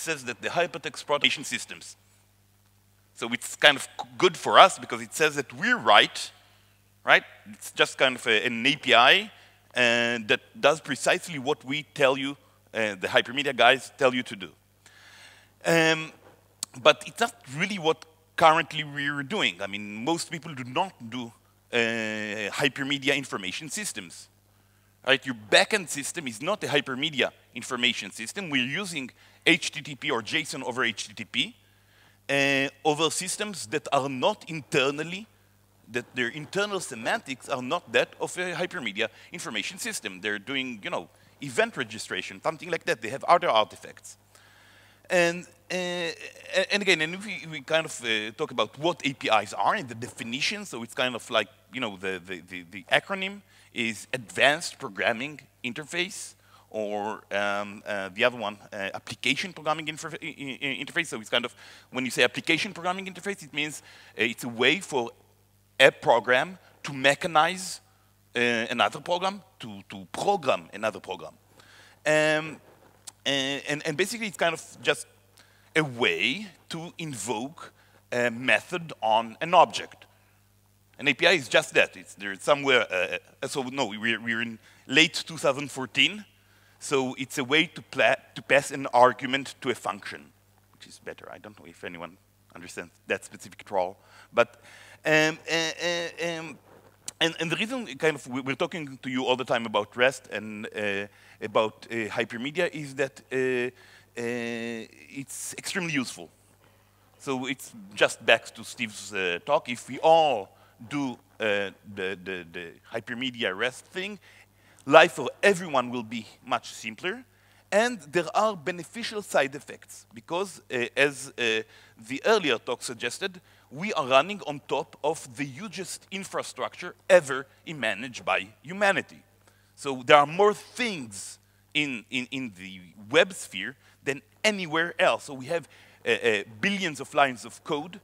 says that the hypertext propagation systems. So it's kind of good for us because it says that we're right, right? It's just kind of a, an API and that does precisely what we tell you, uh, the hypermedia guys tell you to do. Um, but it's not really what currently we're doing. I mean, most people do not do uh, hypermedia information systems. Right? Your backend system is not a hypermedia information system. We're using HTTP or JSON over HTTP uh, over systems that are not internally that their internal semantics are not that of a hypermedia information system. They're doing, you know, event registration, something like that. They have other artifacts. And, uh, and again, and we, we kind of uh, talk about what APIs are and the definition, so it's kind of like, you know, the, the, the, the acronym is Advanced Programming Interface, or um, uh, the other one, uh, application programming interface. So it's kind of, when you say application programming interface, it means uh, it's a way for a program to mechanize uh, another program, to, to program another program. Um, and, and, basically it's kind of just a way to invoke a method on an object. An API is just that. It's there somewhere. Uh, uh so no, we're, we're in late 2014. So it's a way to, to pass an argument to a function, which is better. I don't know if anyone understands that specific role, but um, uh, uh, um, and, and, the reason kind of we're talking to you all the time about REST and uh, about uh, hypermedia is that uh, uh, it's extremely useful. So it's just back to Steve's talk. If we all do the, the, the hypermedia REST thing, life for everyone will be much simpler. And there are beneficial side effects because, as the earlier talk suggested, we are running on top of the hugest infrastructure ever managed by humanity. So there are more things in, in, in the web sphere than anywhere else. So we have uh, uh, billions of lines of code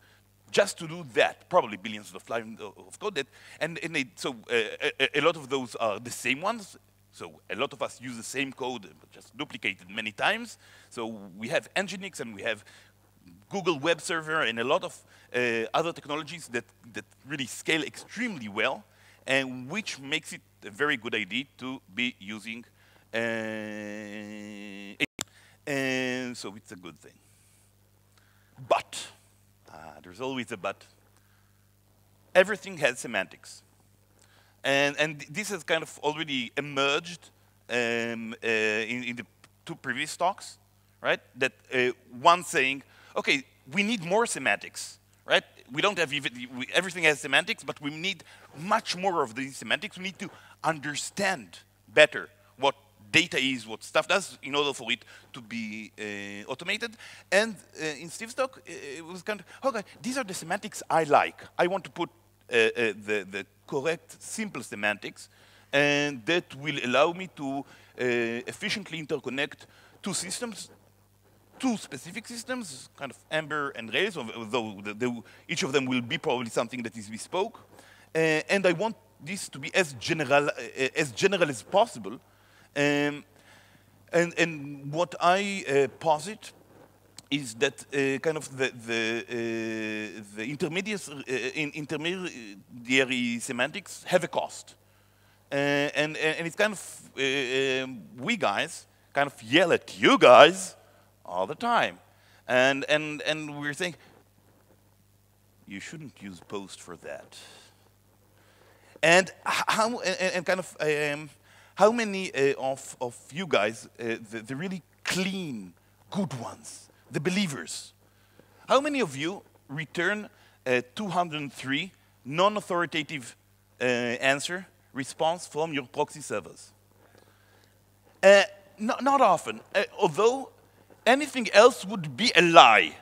just to do that, probably billions of lines of code. That, and, and it, so uh, a, a, lot of those are the same ones. So a lot of us use the same code, just duplicated many times. So we have Nginx and we have Google Web Server and a lot of uh, other technologies that, that really scale extremely well and which makes it a very good idea to be using uh, and so it's a good thing. But, uh, there's always a but, everything has semantics. And, and this has kind of already emerged um, uh, in, in, the two previous talks, right? That uh, one saying, okay, we need more semantics, right? We don't have even, we, everything has semantics, but we need much more of these semantics. We need to understand better data is, what stuff does, in order for it to be uh, automated. And uh, in Steve's talk, it was kind of, okay, these are the semantics I like. I want to put uh, uh the, the correct, simple semantics, and that will allow me to uh, efficiently interconnect two systems two specific systems, kind of Ember and Rails, although the, the, each of them will be probably something that is bespoke. Uh, and I want this to be as general, uh, as, general as possible. Um, and, and, what I uh, posit is that uh, kind of the, the, uh, the intermediate, uh, in intermediary semantics have a cost. and, and it's kind of, um, we guys kind of yell at you guys all the time. And, and, and we're saying you shouldn't use post for that. And how, and, and kind of, um, how many uh, of, of you guys, uh, the, the really clean, good ones, the believers, how many of you return a 203 non-authoritative uh, answer response from your proxy servers? Uh, not, not often, uh, although anything else would be a lie.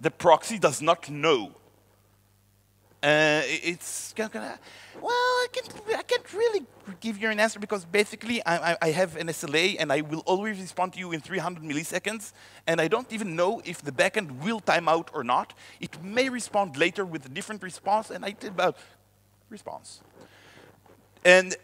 The proxy does not know. It's well, I can't, I can't really give you an answer because basically I, I, I, have an SLA and I will always respond to you in 300 milliseconds, and I don't even know if the backend will time out or not. It may respond later with a different response, and I did about response. And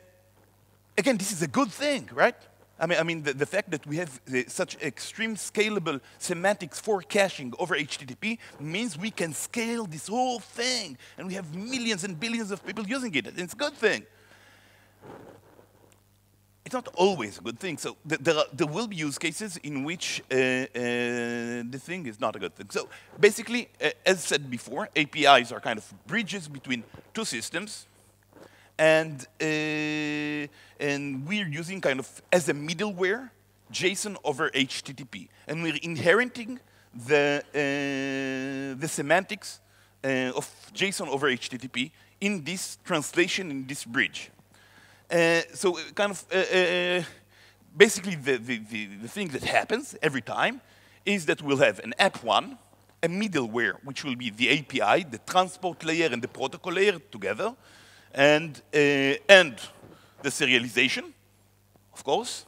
again, this is a good thing, right? I mean, I mean the, the fact that we have uh, such extreme scalable semantics for caching over HTTP means we can scale this whole thing, and we have millions and billions of people using it. It's a good thing. It's not always a good thing. So th there, are, there will be use cases in which uh, uh, the thing is not a good thing. So basically, uh, as said before, APIs are kind of bridges between two systems, and, uh, and we're using kind of, as a middleware, JSON over HTTP. And we're inheriting the, uh, the semantics uh, of JSON over HTTP in this translation, in this bridge. Uh, so uh, kind of, uh, uh, basically the, the, the, the thing that happens every time is that we'll have an app one, a middleware, which will be the API, the transport layer and the protocol layer together, and, uh, and the serialization, of course.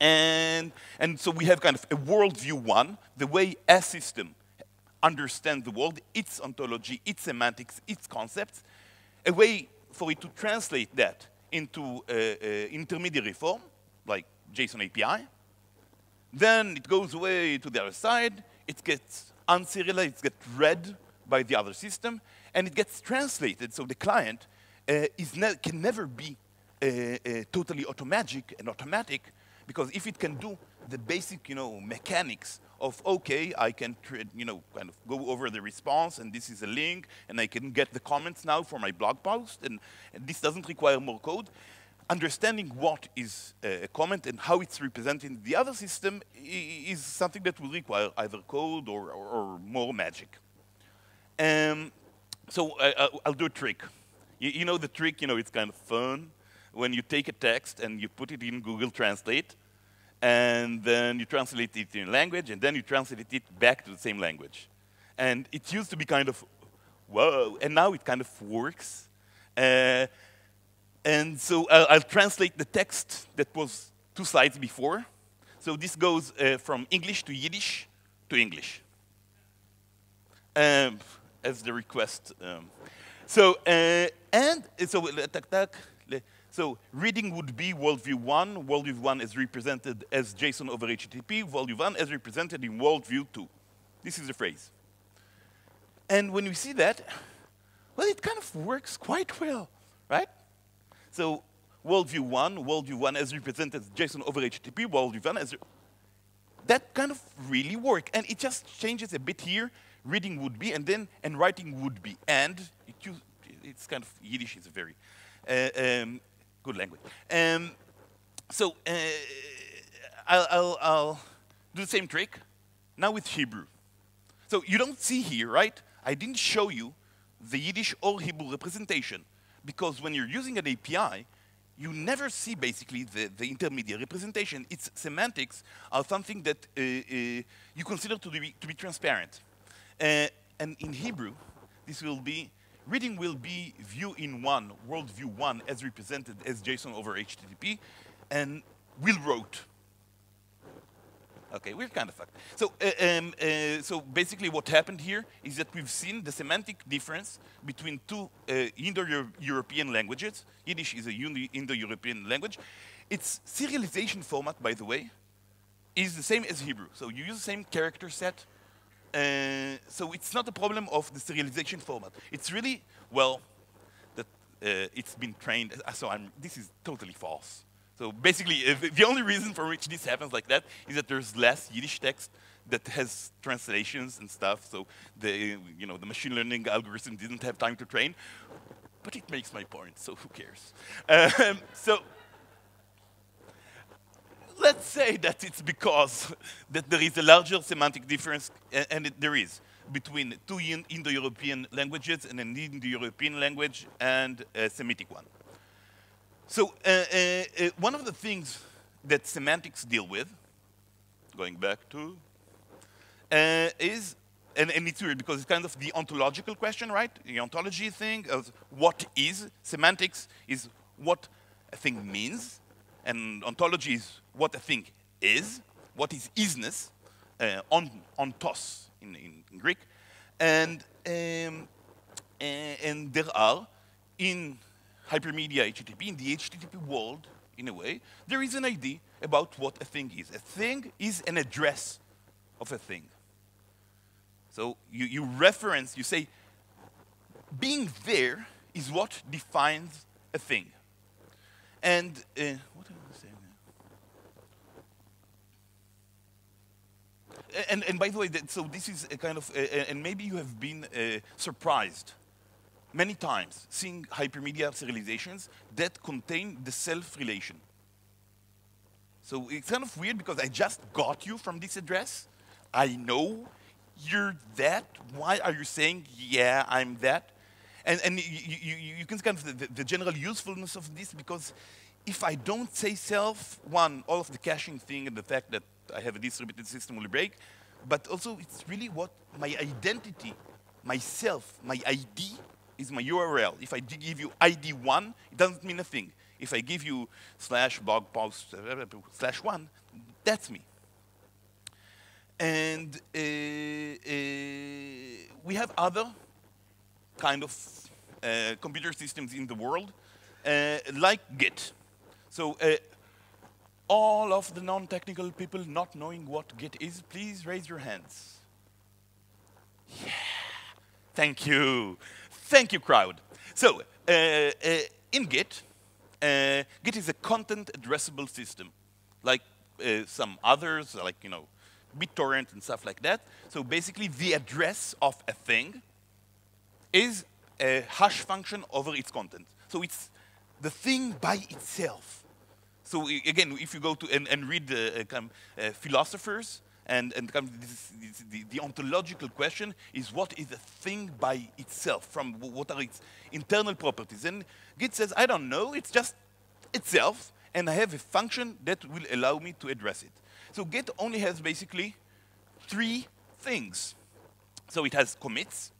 And, and so we have kind of a worldview one, the way a system understands the world, its ontology, its semantics, its concepts, a way for it to translate that into uh, intermediary form, like JSON API. Then it goes away to the other side, it gets unserialized, it gets read by the other system, and it gets translated, so the client uh, ne can never be Uh, uh, totally automatic and automatic because if it can do the basic, you know, mechanics of okay, I can, you know, kind of go over the response, and this is a link, and I can get the comments now for my blog post, and, and this doesn't require more code. Understanding what is uh, a comment and how it's represented in the other system is something that will require either code or, or, or more magic. Um, so I, will do a trick. You, you, know the trick, you know, it's kind of fun when you take a text and you put it in Google Translate, and then you translate it in language, and then you translate it back to the same language. And it used to be kind of, whoa, and now it kind of works. Uh, and so I'll, I'll, translate the text that was two slides before. So this goes uh, from English to Yiddish to English. Um, as the request. Um, so, uh, and so, tac, tac, so reading would be worldview one. Worldview one is represented as JSON over HTTP. Worldview one is represented in worldview two. This is the phrase. And when we see that, well, it kind of works quite well, right? So worldview one, worldview one as represented as JSON over HTTP, worldview one as that kind of really work. And it just changes a bit here reading would be, and then and writing would be. And it, it's kind of Yiddish is very uh, um, good language. Um, so uh, I'll, I'll, I'll do the same trick now with Hebrew. So you don't see here, right? I didn't show you the Yiddish or Hebrew representation because when you're using an API, you never see basically the, the intermediate representation. Its semantics are something that uh, uh, you consider to be, to be transparent. Uh, and in Hebrew, this will be, reading will be view in one, world view one, as represented as JSON over HTTP, and will wrote. Okay, we're kind of fucked. So, uh, um, uh, so basically what happened here is that we've seen the semantic difference between two uh, Indo-European languages. Yiddish is a Indo-European language. Its serialization format, by the way, is the same as Hebrew. So you use the same character set, uh, so it's not a problem of the serialization format. It's really, well, that uh, it's been trained, uh, so I'm, this is totally false. So basically, uh, the only reason for which this happens like that is that there's less Yiddish text that has translations and stuff, so the, you know, the machine learning algorithm didn't have time to train. But it makes my point, so who cares? Um, so let's say that it's because that there is a larger semantic difference, and there is, between two Indo-European languages and an Indo-European language and a Semitic one. So uh, uh, uh, one of the things that semantics deal with, going back to, uh, is, and, and, it's weird because it's kind of the ontological question, right? The ontology thing of what is. Semantics is what a thing means, and ontology is what a thing is, what is isness, uh, on, ontos in, in, in Greek. And, um, and there are, in hypermedia HTTP, in the HTTP world, in a way, there is an idea about what a thing is. A thing is an address of a thing. So you, you reference, you say, being there is what defines a thing. And uh, what am I saying now? And, and by the way, that, so this is a kind of, and maybe you have been uh, surprised many times seeing hypermedia serializations that contain the self relation. So it's kind of weird because I just got you from this address. I know you're that. Why are you saying, yeah, I'm that? And, and you, you, you can kind of the, the general usefulness of this because if I don't say self, one, all of the caching thing and the fact that I have a distributed system will break, but also it's really what my identity, myself, my ID is my URL. If I give you ID1, it doesn't mean a thing. If I give you slash blog post slash one, that's me. And uh, uh, we have other kind of uh, computer systems in the world, uh, like Git. So uh, all of the non-technical people not knowing what Git is, please raise your hands. Yeah, thank you. Thank you, crowd. So uh, uh in Git, uh, Git is a content addressable system, like uh, some others, like, you know, BitTorrent and stuff like that. So basically, the address of a thing is a hash function over its content. So it's the thing by itself. So again, if you go to and, and read the uh, uh, philosophers, and, and this, this, the, the, ontological question is what is a thing by itself, from what are its internal properties. And Git says, I don't know, it's just itself, and I have a function that will allow me to address it. So Git only has basically three things. So it has commits,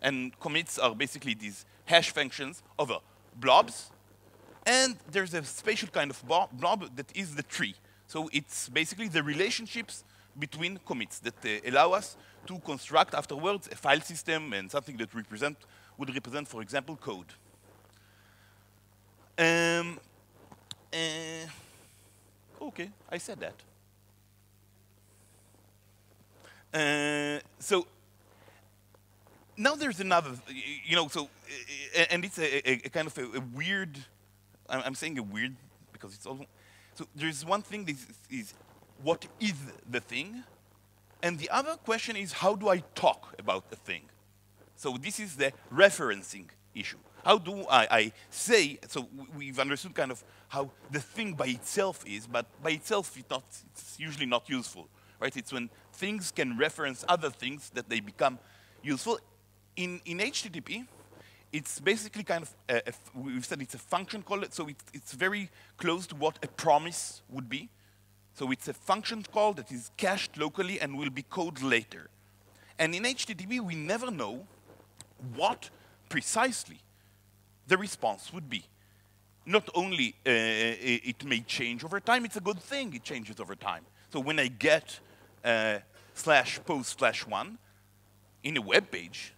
and commits are basically these hash functions over blobs, and there's a spatial kind of blob that is the tree. So it's basically the relationships between commits that uh, allow us to construct afterwards a file system and something that represent would represent, for example, code. Um, uh, okay, I said that. Uh, so now there's another, you know, so, and it's a, a, a kind of a, a weird, I'm, I'm, saying a weird because it's all. so there's one thing that is, what is the thing? And the other question is how do I talk about a thing? So this is the referencing issue. How do I, I, say, so we've understood kind of how the thing by itself is, but by itself it's, not, it's usually not useful, right? It's when things can reference other things that they become useful. In, in HTTP, it's basically kind of, we've said it's a function call, so it, it's very close to what a promise would be. So it's a function call that is cached locally and will be called later. And in HTTP, we never know what precisely the response would be. Not only uh, it may change over time, it's a good thing it changes over time. So when I get uh, slash post slash one in a web page,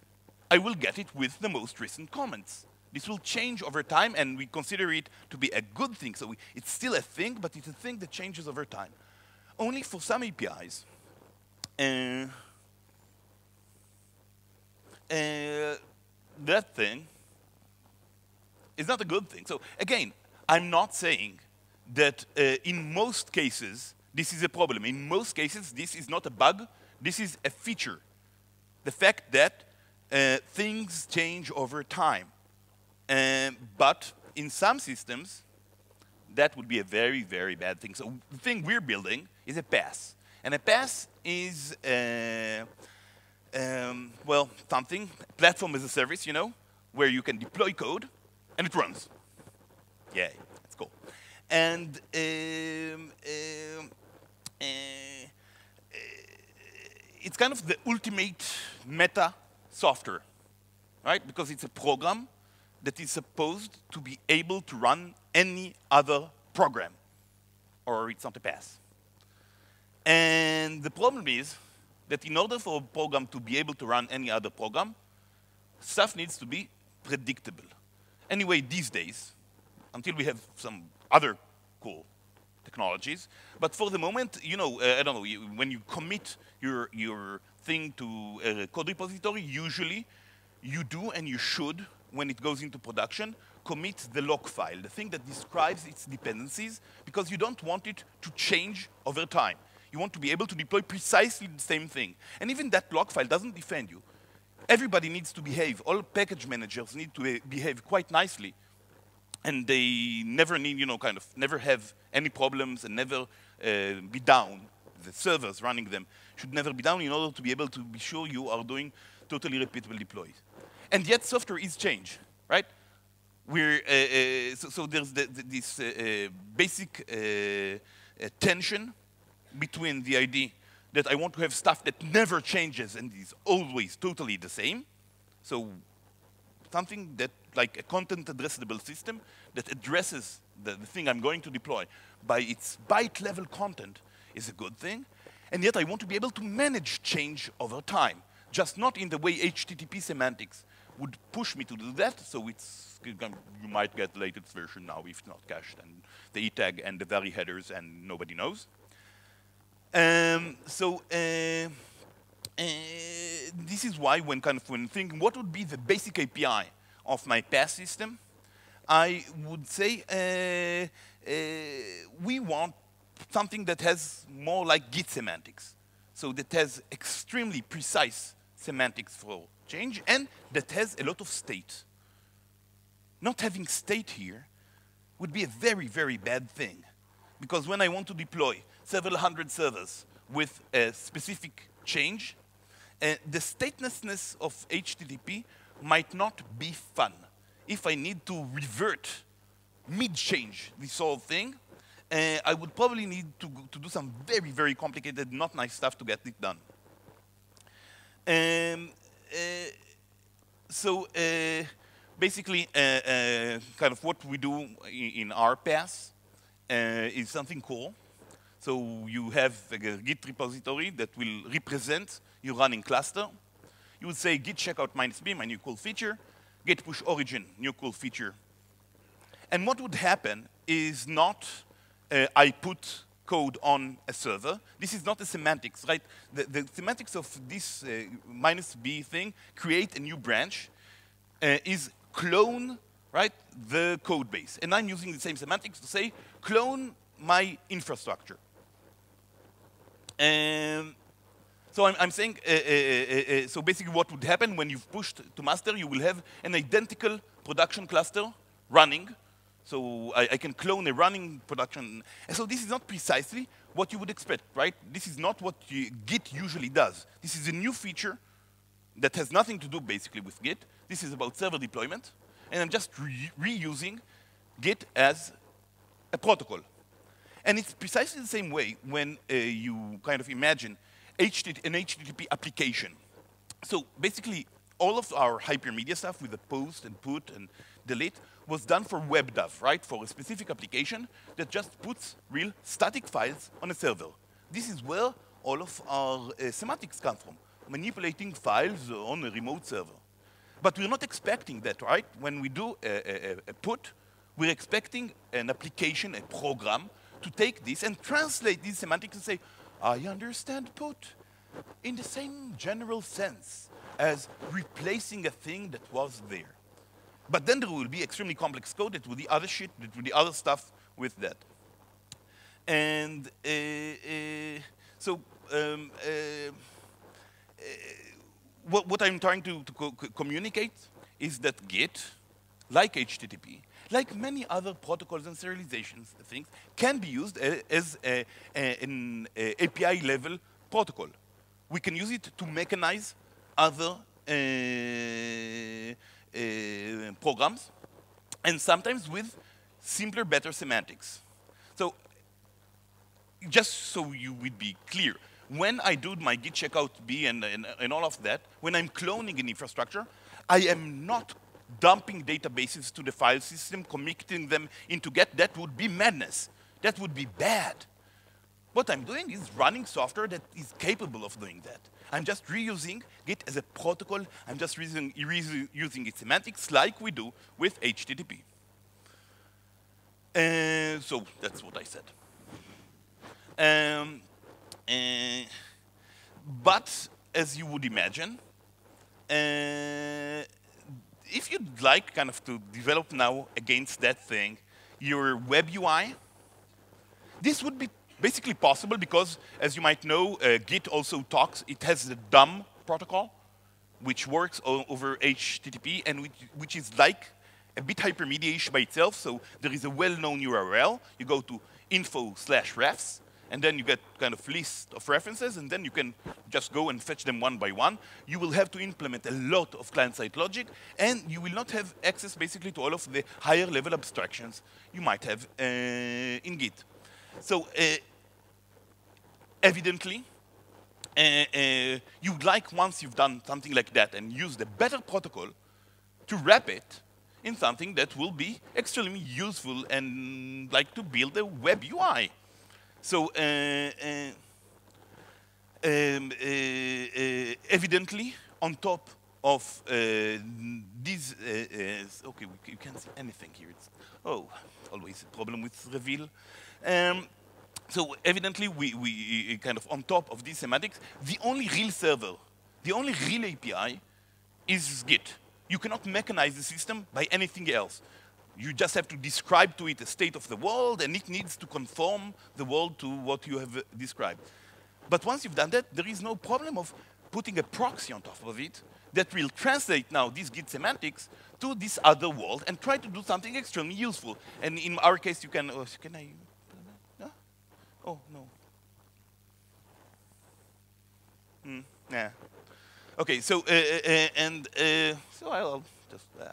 I will get it with the most recent comments. This will change over time, and we consider it to be a good thing. So we, it's still a thing, but it's a thing that changes over time. Only for some APIs, uh, uh, that thing is not a good thing. So again, I'm not saying that uh, in most cases this is a problem. In most cases, this is not a bug. This is a feature. The fact that uh, things change over time. But in some systems, that would be a very, very bad thing. So the thing we're building is a PaaS. And a PaaS is, uh, um, well, something, platform as a service, you know, where you can deploy code and it runs. Yay, that's cool. And um, um, uh, uh, it's kind of the ultimate meta software, right? Because it's a program that is supposed to be able to run any other program, or it's not a PaaS. And the problem is that in order for a program to be able to run any other program, stuff needs to be predictable. Anyway, these days, until we have some other cool technologies. But for the moment, you know, uh, I don't know, you, when you commit your, your thing to a code repository, usually you do and you should, when it goes into production, commit the lock file, the thing that describes its dependencies, because you don't want it to change over time. You want to be able to deploy precisely the same thing. And even that lock file doesn't defend you. Everybody needs to behave. All package managers need to behave quite nicely. And they never need, you know, kind of, never have any problems and never uh, be down. The servers running them should never be down in order to be able to be sure you are doing totally repeatable deploys. And yet software is change, right? We're, uh, uh, so, so, there's the, the, this uh, uh, basic uh, tension between the idea that I want to have stuff that never changes and is always totally the same. So something that, like a content addressable system that addresses the, the thing I'm going to deploy by its byte level content is a good thing. And yet I want to be able to manage change over time, just not in the way HTTP semantics would push me to do that. So it's, you might get the latest version now if not cached and the E tag and the vary headers and nobody knows. Um, so uh, uh, this is why when kind of when thinking what would be the basic API of my PaaS system, I would say uh, uh, we want something that has more like Git semantics. So that has extremely precise semantics for change and that has a lot of state. Not having state here would be a very, very bad thing. Because when I want to deploy several hundred servers with a specific change, uh, the statelessness of HTTP might not be fun. If I need to revert mid-change this whole thing, uh, I would probably need to, to do some very, very complicated, not nice stuff to get it done. Um, uh, so uh, basically, uh, uh, kind of what we do in, our PaaS is something cool. So you have a Git repository that will represent your running cluster. You would say git checkout minus b, my new cool feature, git push origin, new cool feature. And what would happen is not uh, I put code on a server. This is not the semantics, right? The, the semantics of this uh, minus b thing, create a new branch, uh, is clone, right, the code base. And I'm using the same semantics to say clone my infrastructure. Um, so I'm, I'm saying, uh, uh, uh, uh, so basically what would happen when you've pushed to master, you will have an identical production cluster running. So I, I, can clone a running production. And so this is not precisely what you would expect, right? This is not what you, Git usually does. This is a new feature that has nothing to do basically with Git. This is about server deployment. And I'm just re reusing Git as a protocol. And it's precisely the same way when uh, you kind of imagine an HTTP application. So basically, all of our hypermedia stuff with the post and put and delete was done for WebDAV, right? For a specific application that just puts real static files on a server. This is where all of our uh, semantics come from, manipulating files on a remote server. But we're not expecting that, right? When we do a, a, a put, we're expecting an application, a program, to take this and translate these semantics and say, I understand put in the same general sense as replacing a thing that was there. But then there will be extremely complex code that will be other shit, that will be other stuff with that. And uh, uh, so um, uh, uh what, what, I'm trying to, to co communicate is that Git, like HTTP, like many other protocols and serializations things, can be used as a, a, an API level protocol. We can use it to mechanize other uh, programs, and sometimes with simpler, better semantics. So just so you would be clear, when I do my git checkout B and, and, and all of that, when I'm cloning an infrastructure, I am not dumping databases to the file system, committing them into Git, that would be madness. That would be bad. What I'm doing is running software that is capable of doing that. I'm just reusing Git as a protocol. I'm just reusing, reusing its semantics like we do with HTTP. Uh, so that's what I said. Um, uh, but as you would imagine, uh, if you'd like kind of to develop now against that thing your web UI, this would be basically possible because, as you might know, uh, Git also talks, it has the dumb protocol, which works over HTTP and which, which is like a bit hypermedia by itself. So there is a well-known URL. You go to info slash refs, and then you get kind of list of references, and then you can just go and fetch them one by one. You will have to implement a lot of client-side logic, and you will not have access basically to all of the higher level abstractions you might have uh, in Git. So uh, evidently, uh, uh, you'd like, once you've done something like that and use the better protocol, to wrap it in something that will be extremely useful and like to build a web UI. So um, uh, uh evidently, on top of uh, these, okay, you can't see anything here. It's, oh, always a problem with reveal. Um, so evidently, we, we kind of on top of these semantics, the only real server, the only real API is Git. You cannot mechanize the system by anything else. You just have to describe to it a state of the world, and it needs to conform the world to what you have uh, described. But once you've done that, there is no problem of putting a proxy on top of it that will translate now these Git semantics to this other world and try to do something extremely useful. And in our case, you can, oh, can I? Oh, no. Hmm, yeah. Okay, so, uh, uh, uh and, uh, so I'll just, uh,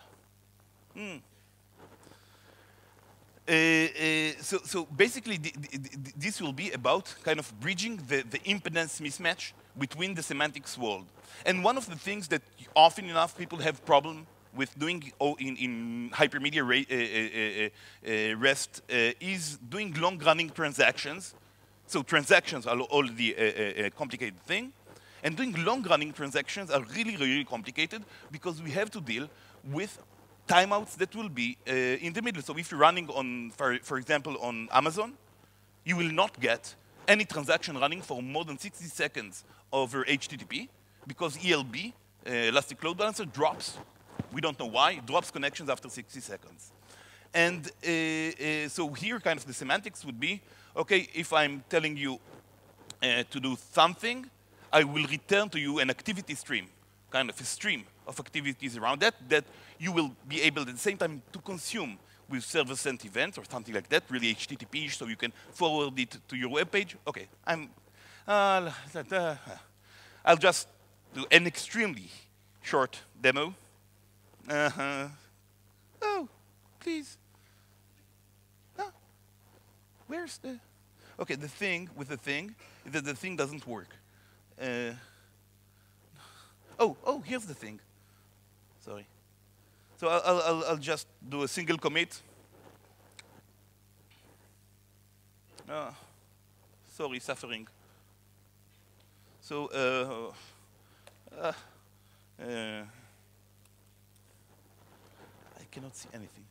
so, so, basically, this will be about kind of bridging the, the, impedance mismatch between the semantics world. And one of the things that often enough people have problem with doing in, in hypermedia REST is doing long-running transactions. So transactions are already a, a complicated thing. And doing long-running transactions are really, really complicated because we have to deal with timeouts that will be uh, in the middle. So if you're running on, for, for example, on Amazon, you will not get any transaction running for more than 60 seconds over HTTP because ELB, uh, Elastic Load Balancer, drops. We don't know why. Drops connections after 60 seconds. And uh, uh, so here kind of the semantics would be, OK, if I'm telling you uh, to do something, I will return to you an activity stream, kind of a stream of activities around that, that you will be able at the same time to consume with server-sent events or something like that, really HTTP, so you can forward it to your web page. Okay, I'm, uh, I'll just do an extremely short demo. Uh -huh. Oh, please. Where's the, okay, the thing with the thing is that the thing doesn't work. Uh, oh, oh, here's the thing. Sorry. So I'll, I'll, I'll just do a single commit. Oh, sorry, suffering. So, uh, uh, uh, I cannot see anything.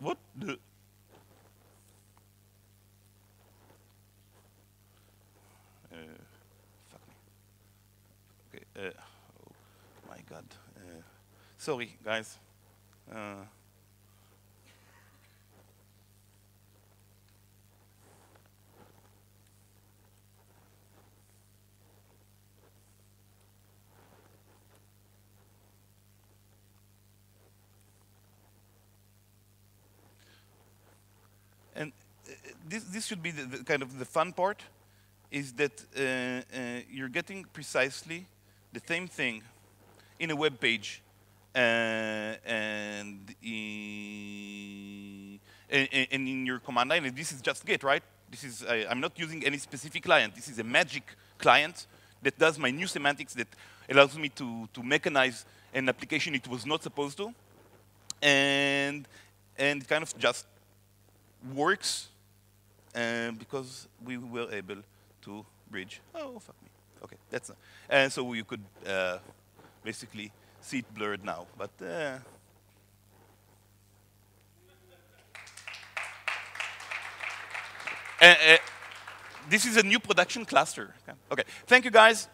What the? Uh, oh my God. Uh, sorry, guys. Uh, and uh, this, this should be the, the, kind of the fun part, is that uh, uh, you're getting precisely the same thing in a web page uh, and, in, and, in your command line. And this is just Git, right? This is, I, I'm not using any specific client. This is a magic client that does my new semantics that allows me to, to mechanize an application it was not supposed to. And, and kind of just works uh, because we were able to bridge. Oh, fuck me. Okay, that's not. And so you could uh, basically see it blurred now, but. Uh, uh, this is a new production cluster. Okay, thank you guys.